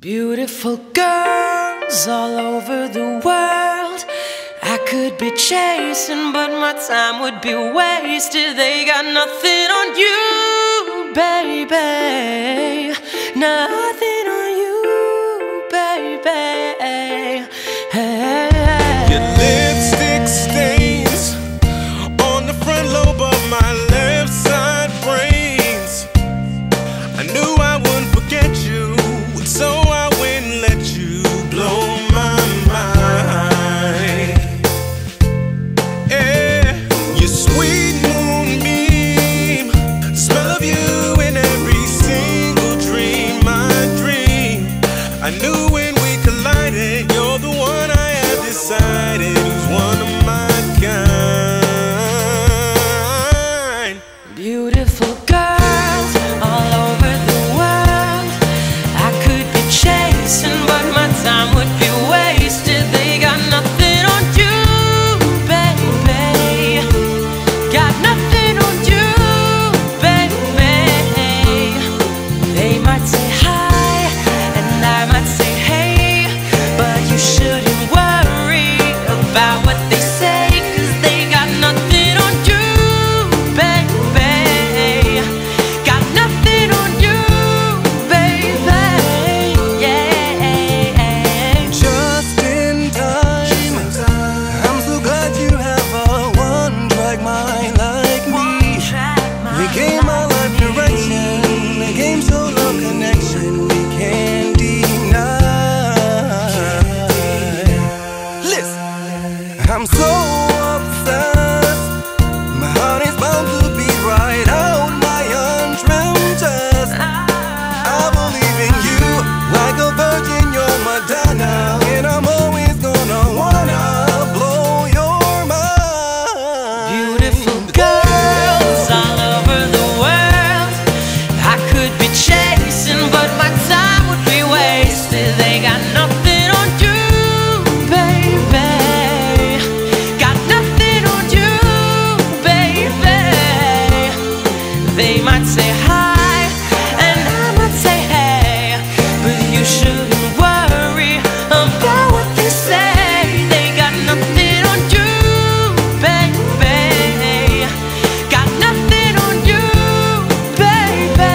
Beautiful girls all over the world. I could be chasing but my time would be wasted. They got nothing on you, baby. Nothing on you, baby. Hey. Your lipstick stains on the front lobe might say hi, and I might say hey, but you shouldn't worry about what they say. They got nothing on you, baby. Got nothing on you, baby.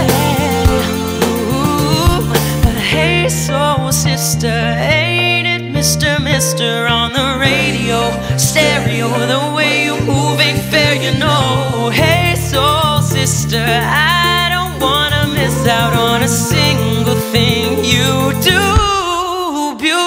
Ooh. But hey, soul sister, ain't it, Mister, Mister, on the radio, stereo, the way you move ain't fair, you know. Hey. I don't wanna miss out on a single thing you do, beautiful.